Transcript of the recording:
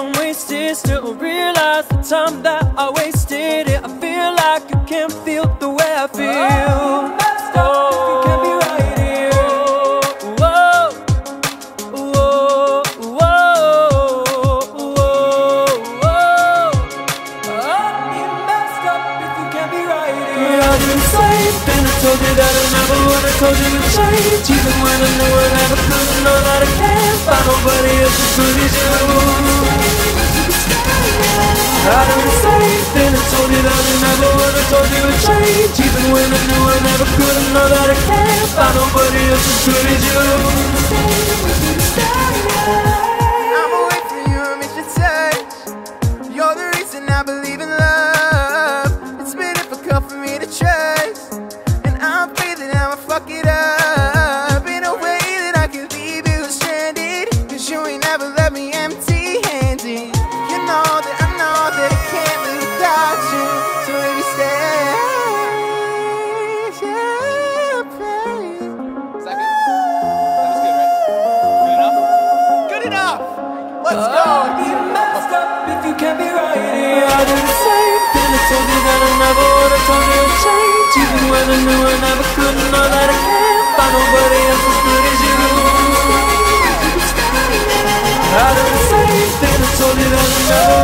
I'm wasted, still realize the time that I wasted it. I feel like I can't feel the way I feel. Oh, oh, oh. can't be right here. Whoa, whoa, whoa, whoa, whoa. Oh, you up if you can't be right here. I did the same thing. I told you that I never would. I told you to change, even when I knew I never could. Know that I can't I you that I. I told you to change, even when I knew I never could. Know that I can't find nobody else as good as you. I'm away from you, I your touch. You're the reason I believe in Let's go! You messed up if you can't be right here. I do the same thing. I told you that I never would. I told you to change, even when I knew I never could. Know that I can't find nobody else as good as you. I do the same thing. I told you that I never